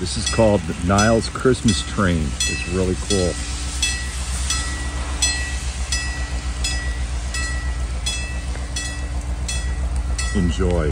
This is called the Niles Christmas Train. It's really cool. Enjoy.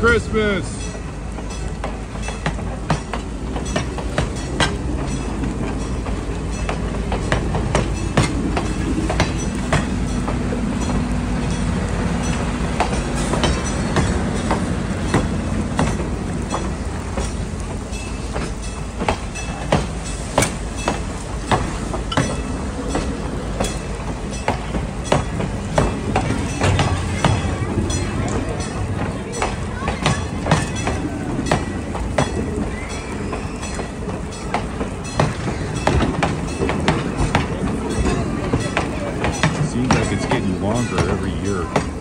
Christmas! Seems like it's getting longer every year.